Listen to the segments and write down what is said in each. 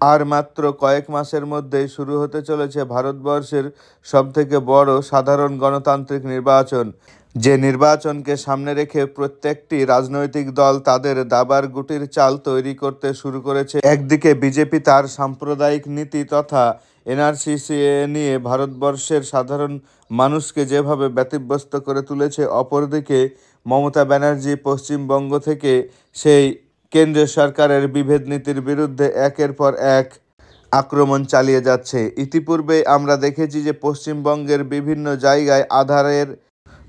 আর মাত্র কয়েক মাসের মধ্যেই শুরু হতে চলেছে ভারতবর্ষের সবথেকে বড় সাধারণ গণতান্ত্রিক নির্বাচন। যে নির্বাচনকে সামনে রেখে প্রত্যেকটি রাজনৈতিক দল তাদের দাবার গুটির চাল তৈরি করতে শুরু করেছে। একদিকে বিজেপি তার সাম্প্রদায়িক নীতি তথা এনআরসি নিয়ে ভারতবর্ষের সাধারণ মানুষকে যেভাবে ব্যতিব্যস্ত করে তুলেছে, অপরদিকে মমতা ব্যানার্জি পশ্চিমবঙ্গ থেকে সেই কেন্দ্রীয় সরকারের বিভেদ নীতির বিরুদ্ধে একের পর এক আক্রমণ চালিয়ে যাচ্ছে। ইতিপূর্বে আমরা দেখেছি যে পশ্চিমবঙ্গের বিভিন্ন জায়গায় আধারের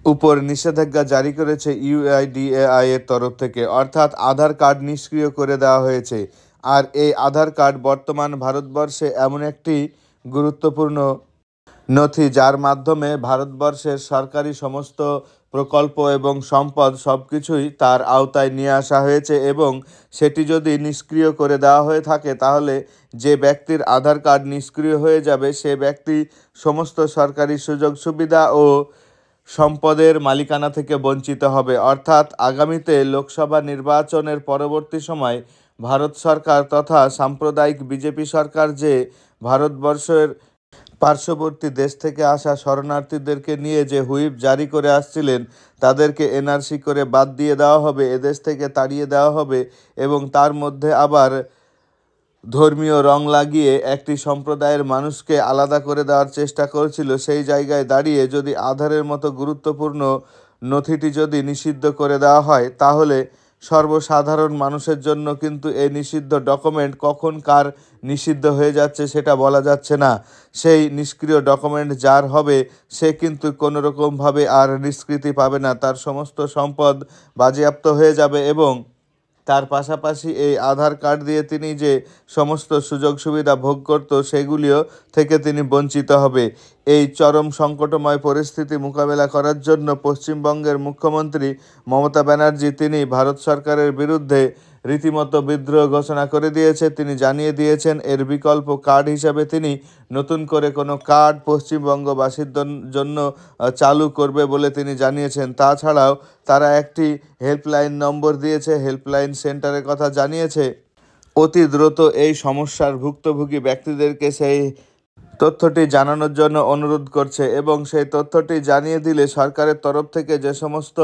উপর নিষেধাজ্ঞা জারি করেছে ইউআইডিএআই এর তরফ থেকে। অর্থাৎ আধার কার্ড নিষ্ক্রিয় করে দেওয়া হয়েছে। আর এই আধার কার্ড বর্তমান ভারতবর্ষে এমন একটি গুরুত্বপূর্ণ নথি যার মাধ্যমে ভারতবর্ষের সরকারি সমস্ত প্রকল্প এবং সম্পদ সব কিছুই তার আওতায় নিয়ে আসা হয়েছে এবং সেটি যদি নিষ্ক্রিয় করে দেওয়া হয়ে থাকে, তাহলে যে ব্যক্তির আধার কার্ড নিষ্ক্রিয় হয়ে যাবে, সে ব্যক্তি সমস্ত সরকারি সুযোগ সুবিধা ও সম্পদের মালিকানা থেকে বঞ্চিত হবে। অর্থাৎ আগামীতে লোকসভা নির্বাচনের পরবর্তী সময় ভারত সরকার তথা সাম্প্রদায়িক বিজেপি সরকার যে ভারতবর্ষের পার্শ্ববর্তী দেশ থেকে আসা শরণার্থীদেরকে নিয়ে যে হুইপ জারি করে আসছিলেন, তাদেরকে এনআরসি করে বাদ দিয়ে দেওয়া হবে, এদেশ থেকে তাড়িয়ে দেওয়া হবে এবং তার মধ্যে আবার ধর্মীয় রং লাগিয়ে একটি সম্প্রদায়ের মানুষকে আলাদা করে দেওয়ার চেষ্টা করছিল। সেই জায়গায় দাঁড়িয়ে যদি আধারের মতো গুরুত্বপূর্ণ নথিটি যদি নিষিদ্ধ করে দেওয়া হয়, তাহলে সর্বসাধারণ মানুষের জন্য কিন্তু এই নিষিদ্ধ ডকুমেন্ট কখন কার নিষিদ্ধ হয়ে যাচ্ছে সেটা বলা যাচ্ছে না। সেই নিষ্ক্রিয় ডকুমেন্ট যার হবে, সে কিন্তু কোনো রকমভাবে আর নিষ্কৃতি পাবে না। তার সমস্ত সম্পদ বাজেয়াপ্ত হয়ে যাবে এবং তার পাশাপাশি এই আধার কার্ড দিয়ে তিনি যে সমস্ত সুযোগ সুবিধা ভোগ করত, সেগুলিও থেকে তিনি বঞ্চিত হবে। এই চরম সংকটময় পরিস্থিতি মোকাবেলা করার জন্য পশ্চিমবঙ্গের মুখ্যমন্ত্রী মমতা ব্যানার্জি, তিনি ভারত সরকারের বিরুদ্ধে রীতিমতো বিদ্রোহ ঘোষণা করে দিয়েছে। তিনি জানিয়ে দিয়েছেন, এর বিকল্প কার্ড হিসাবে তিনি নতুন করে কোনো কার্ড পশ্চিমবঙ্গবাসীর জন্য চালু করবে বলে তিনি জানিয়েছেন। তাছাড়াও তারা একটি হেল্পলাইন নম্বর দিয়েছে, হেল্পলাইন সেন্টারের কথা জানিয়েছে। অতি দ্রুত এই সমস্যার ভুক্তভোগী ব্যক্তিদেরকে সেই তথ্যটি জানানোর জন্য অনুরোধ করছে এবং সেই তথ্যটি জানিয়ে দিলে সরকারের তরফ থেকে যে সমস্ত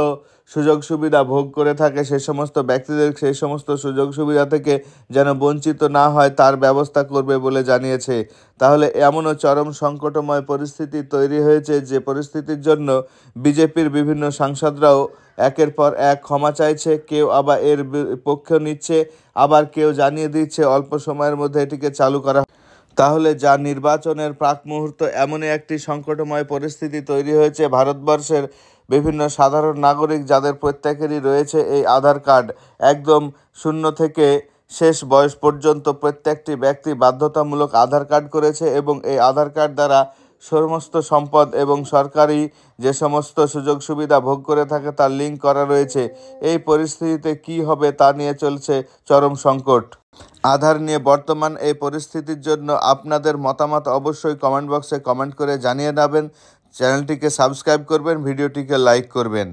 সুযোগ সুবিধা ভোগ করে থাকে, সে সমস্ত ব্যক্তিদের সেই সমস্ত সুযোগ সুবিধা থেকে যেন বঞ্চিত না হয়, তার ব্যবস্থা করবে বলে জানিয়েছে। তাহলে এমনও চরম সংকটময় পরিস্থিতি তৈরি হয়েছে যে পরিস্থিতির জন্য বিজেপির বিভিন্ন সাংসদরাও একের পর এক ক্ষমা চাইছে, কেউ আবার এর পক্ষ নিচ্ছে, আবার কেউ জানিয়ে দিচ্ছে অল্প সময়ের মধ্যে এটিকে চালু করা তাহলে যা নির্বাচনের প্রাক মুহূর্ত, এমনই একটি সংকটময় পরিস্থিতি তৈরি হয়েছে ভারতবর্ষের বিভিন্ন সাধারণ নাগরিক যাদের প্রত্যেকেরই রয়েছে এই আধার কার্ড। একদম শূন্য থেকে শেষ বয়স পর্যন্ত প্রত্যেকটি ব্যক্তি বাধ্যতামূলক আধার কার্ড করেছে এবং এই আধার কার্ড দ্বারা সমস্ত সম্পদ এবং সরকারি যে সমস্ত সুযোগ সুবিধা ভোগ করে থাকে তার লিঙ্ক করা রয়েছে। এই পরিস্থিতিতে কি হবে তা নিয়ে চলছে চরম সংকট। আধার নিয়ে বর্তমান এই পরিস্থিতির জন্য আপনাদের মতামত অবশ্যই কমেন্ট বক্সে কমেন্ট করে জানিয়ে নেবেন চ্যানেলটিকে সাবস্ক্রাইব করবেন, ভিডিওটিকে লাইক করবেন।